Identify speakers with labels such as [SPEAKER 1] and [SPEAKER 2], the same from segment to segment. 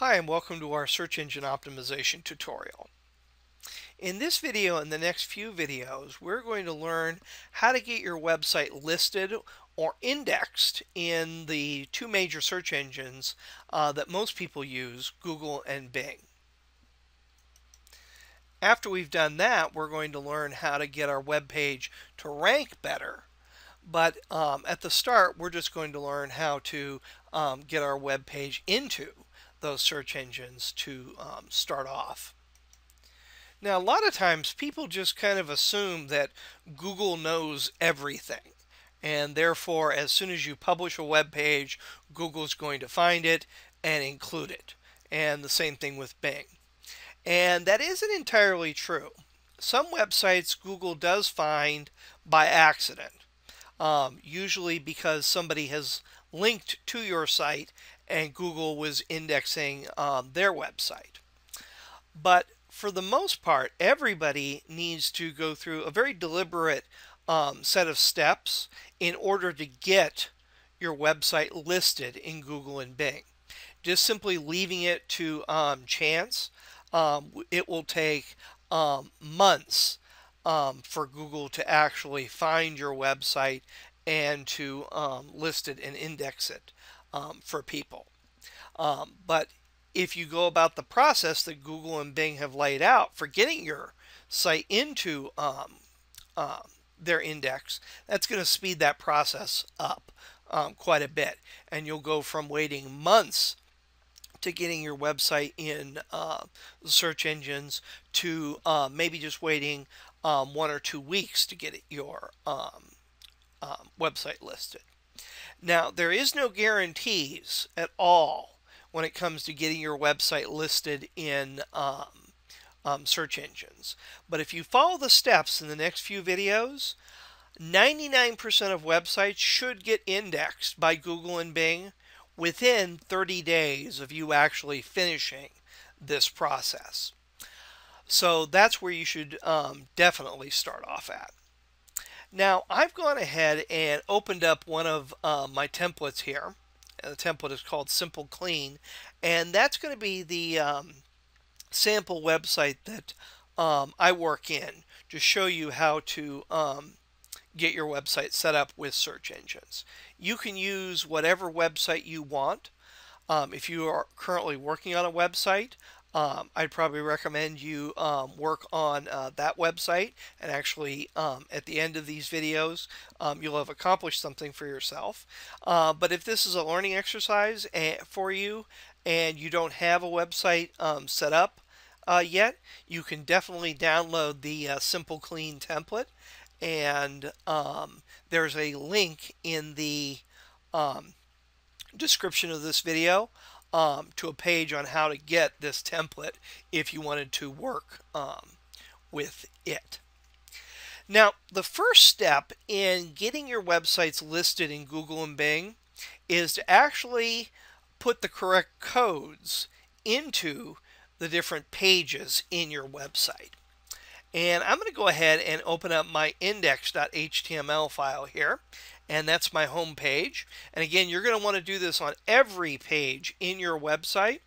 [SPEAKER 1] Hi and welcome to our search engine optimization tutorial. In this video and the next few videos we're going to learn how to get your website listed or indexed in the two major search engines uh, that most people use, Google and Bing. After we've done that we're going to learn how to get our web page to rank better but um, at the start we're just going to learn how to um, get our web page into those search engines to um, start off. Now, a lot of times people just kind of assume that Google knows everything. And therefore, as soon as you publish a web page, Google's going to find it and include it. And the same thing with Bing. And that isn't entirely true. Some websites Google does find by accident, um, usually because somebody has linked to your site and Google was indexing um, their website. But for the most part, everybody needs to go through a very deliberate um, set of steps in order to get your website listed in Google and Bing. Just simply leaving it to um, chance, um, it will take um, months for Google to actually find your website and to list it and index it um, for people. Um, but if you go about the process that Google and Bing have laid out for getting your site into um, uh, their index, that's going to speed that process up um, quite a bit. And you'll go from waiting months to getting your website in uh, search engines to uh, maybe just waiting um, one or two weeks to get your um, website listed. Now, there is no guarantees at all when it comes to getting your website listed in um, um, search engines. But if you follow the steps in the next few videos, 99% of websites should get indexed by Google and Bing within 30 days of you actually finishing this process. So that's where you should um, definitely start off at. Now I've gone ahead and opened up one of uh, my templates here. The template is called Simple Clean and that's going to be the um, sample website that um, I work in to show you how to um, get your website set up with search engines. You can use whatever website you want. Um, if you are currently working on a website, um, I'd probably recommend you um, work on uh, that website and actually um, at the end of these videos um, you'll have accomplished something for yourself. Uh, but if this is a learning exercise eh, for you and you don't have a website um, set up uh, yet you can definitely download the uh, simple clean template and um, there's a link in the description of this video um, to a page on how to get this template if you wanted to work um, with it. Now, the first step in getting your websites listed in Google and Bing is to actually put the correct codes into the different pages in your website. And I'm going to go ahead and open up my index.html file here and that's my home page. And again, you're going to want to do this on every page in your website.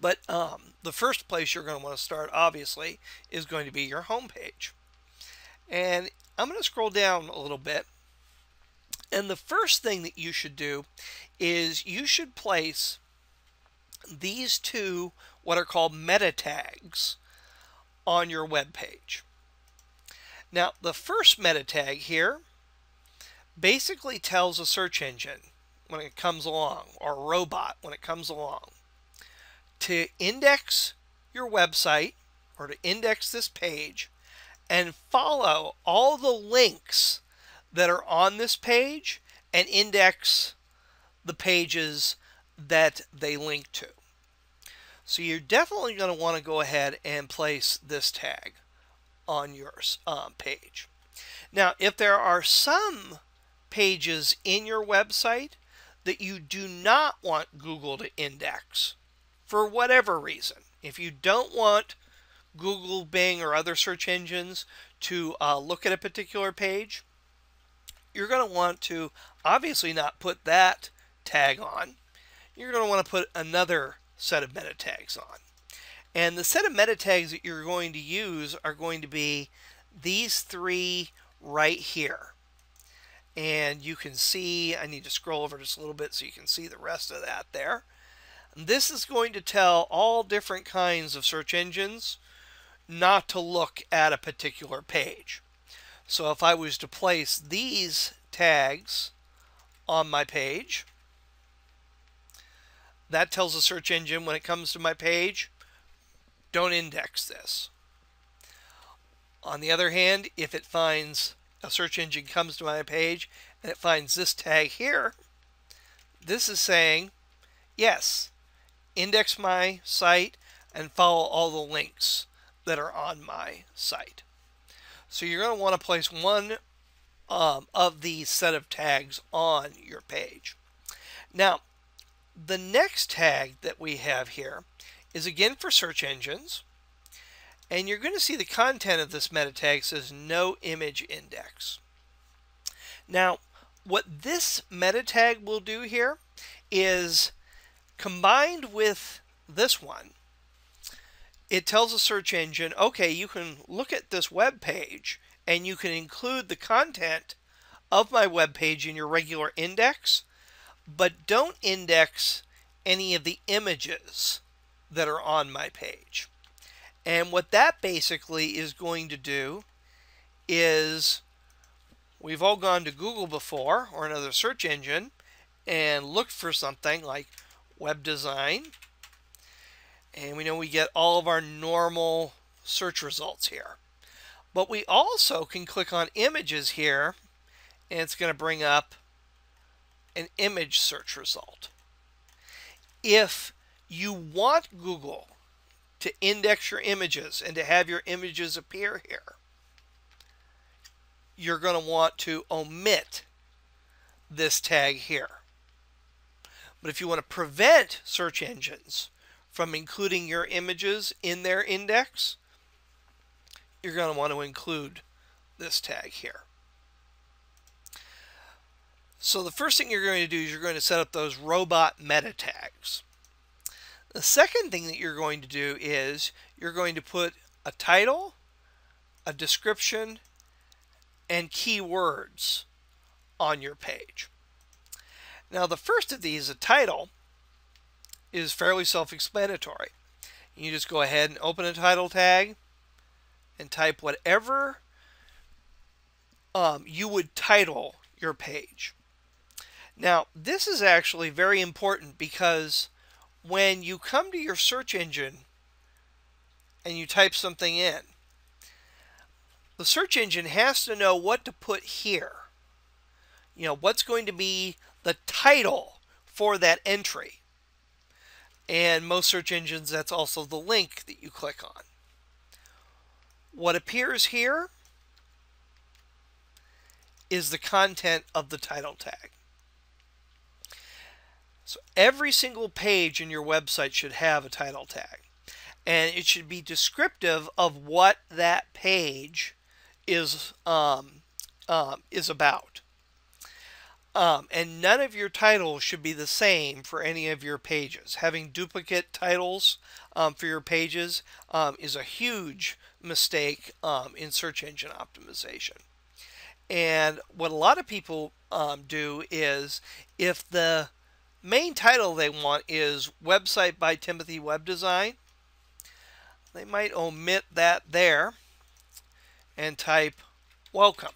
[SPEAKER 1] But um, the first place you're going to want to start, obviously, is going to be your home page. And I'm going to scroll down a little bit. And the first thing that you should do is you should place these two what are called meta tags on your web page. Now, the first meta tag here basically tells a search engine when it comes along, or a robot when it comes along, to index your website or to index this page and follow all the links that are on this page and index the pages that they link to. So you're definitely going to want to go ahead and place this tag on your um, page. Now, if there are some pages in your website that you do not want Google to index for whatever reason. If you don't want Google, Bing, or other search engines to uh, look at a particular page, you're going to want to obviously not put that tag on. You're going to want to put another set of meta tags on. And the set of meta tags that you're going to use are going to be these three right here. And you can see, I need to scroll over just a little bit so you can see the rest of that there. This is going to tell all different kinds of search engines not to look at a particular page. So if I was to place these tags on my page, that tells the search engine when it comes to my page, don't index this. On the other hand, if it finds a search engine comes to my page and it finds this tag here, this is saying, yes, index my site and follow all the links that are on my site. So you're going to want to place one um, of these set of tags on your page. Now, the next tag that we have here is again for search engines. And you're going to see the content of this meta tag says no image index. Now, what this meta tag will do here is combined with this one, it tells a search engine, okay, you can look at this web page and you can include the content of my web page in your regular index, but don't index any of the images that are on my page. And what that basically is going to do is we've all gone to Google before or another search engine and looked for something like web design. And we know we get all of our normal search results here. But we also can click on images here and it's going to bring up an image search result. If you want Google to index your images and to have your images appear here, you're going to want to omit this tag here. But if you want to prevent search engines from including your images in their index, you're going to want to include this tag here. So the first thing you're going to do is you're going to set up those robot meta tags. The second thing that you're going to do is you're going to put a title, a description, and keywords on your page. Now the first of these, a title, is fairly self-explanatory. You just go ahead and open a title tag and type whatever um, you would title your page. Now, this is actually very important because when you come to your search engine and you type something in, the search engine has to know what to put here. You know, what's going to be the title for that entry. And most search engines, that's also the link that you click on. What appears here is the content of the title tag. So every single page in your website should have a title tag. And it should be descriptive of what that page is, um, um, is about. Um, and none of your titles should be the same for any of your pages. Having duplicate titles um, for your pages um, is a huge mistake um, in search engine optimization. And what a lot of people um, do is if the main title they want is Website by Timothy Web Design. They might omit that there and type Welcome,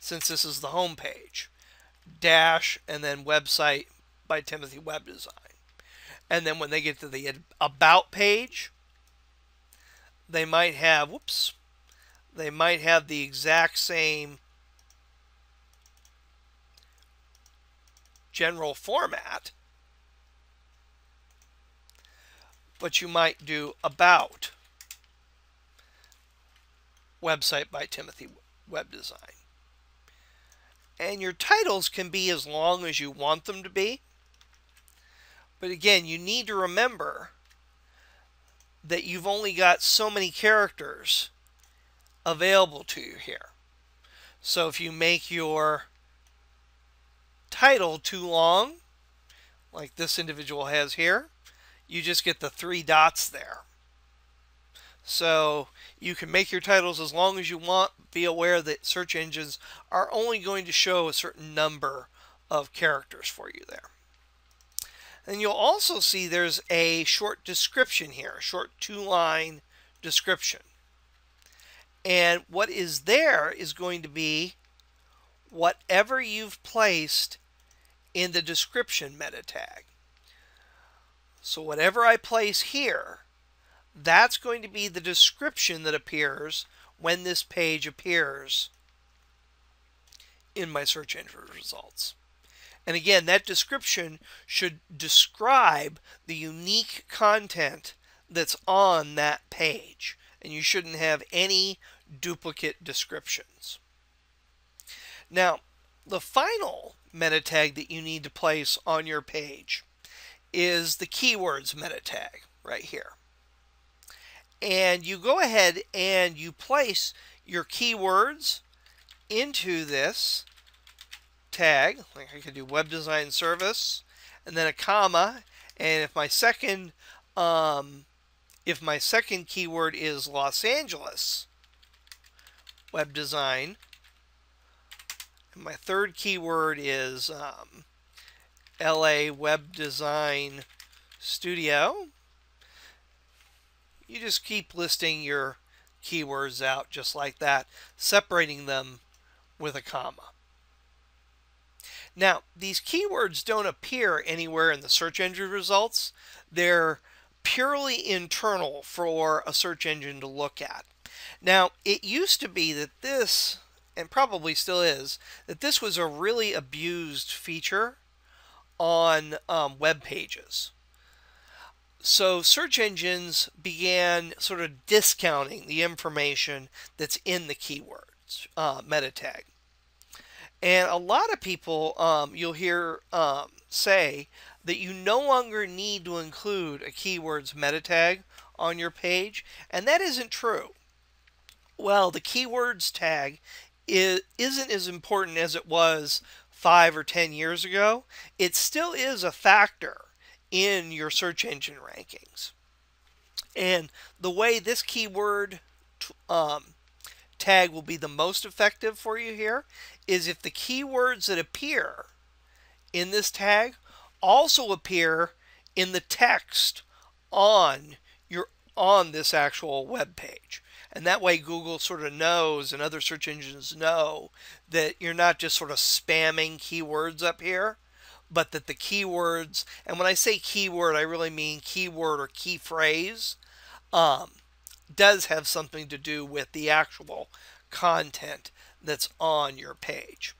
[SPEAKER 1] since this is the home page. Dash and then Website by Timothy Web Design. And then when they get to the About page, they might have, whoops, they might have the exact same general format, but you might do about website by Timothy Web Design. And your titles can be as long as you want them to be. But again, you need to remember that you've only got so many characters available to you here. So if you make your title too long, like this individual has here, you just get the three dots there. So you can make your titles as long as you want. Be aware that search engines are only going to show a certain number of characters for you there. And you'll also see there's a short description here, a short two-line description. And what is there is going to be whatever you've placed in the description meta tag. So whatever I place here, that's going to be the description that appears when this page appears in my search engine results. And again, that description should describe the unique content that's on that page. And you shouldn't have any duplicate descriptions. Now, the final meta tag that you need to place on your page is the keywords meta tag right here. And you go ahead and you place your keywords into this tag. Like I could do web design service and then a comma. And if my second um, if my second keyword is Los Angeles web design, and my third keyword is um, LA web design studio, you just keep listing your keywords out just like that, separating them with a comma. Now, these keywords don't appear anywhere in the search engine results. They're purely internal for a search engine to look at. Now, it used to be that this, and probably still is, that this was a really abused feature on um, web pages. So search engines began sort of discounting the information that's in the keywords uh, meta tag. And a lot of people um, you'll hear um, say that you no longer need to include a keywords meta tag on your page, and that isn't true. Well, the keywords tag is, isn't as important as it was five or ten years ago. It still is a factor in your search engine rankings. And the way this keyword um, tag will be the most effective for you here is if the keywords that appear in this tag also appear in the text on your on this actual web page. And that way Google sort of knows and other search engines know that you're not just sort of spamming keywords up here, but that the keywords, and when I say keyword, I really mean keyword or key phrase, um, does have something to do with the actual content that's on your page.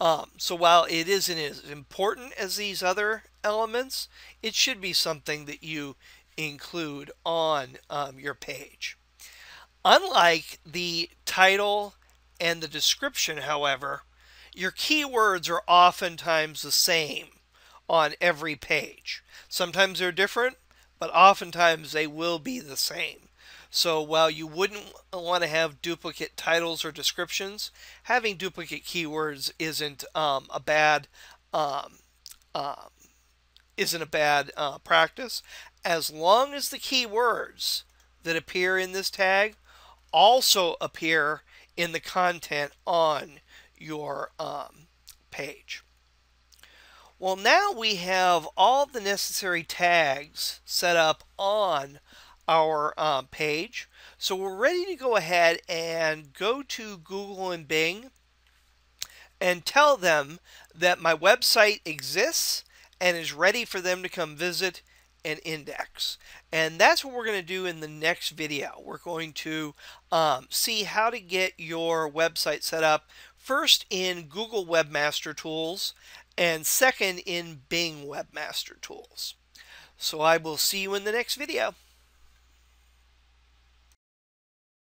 [SPEAKER 1] Um, so while it isn't as important as these other elements, it should be something that you include on um, your page. Unlike the title and the description, however, your keywords are oftentimes the same on every page. Sometimes they're different, but oftentimes they will be the same. So while you wouldn't want to have duplicate titles or descriptions, having duplicate keywords isn't um, a bad um, um, isn't a bad uh, practice, as long as the keywords that appear in this tag also appear in the content on your um, page. Well, now we have all the necessary tags set up on our um, page. So we're ready to go ahead and go to Google and Bing and tell them that my website exists and is ready for them to come visit and index. And that's what we're going to do in the next video. We're going to um, see how to get your website set up first in Google Webmaster Tools and second in Bing Webmaster Tools. So I will see you in the next video.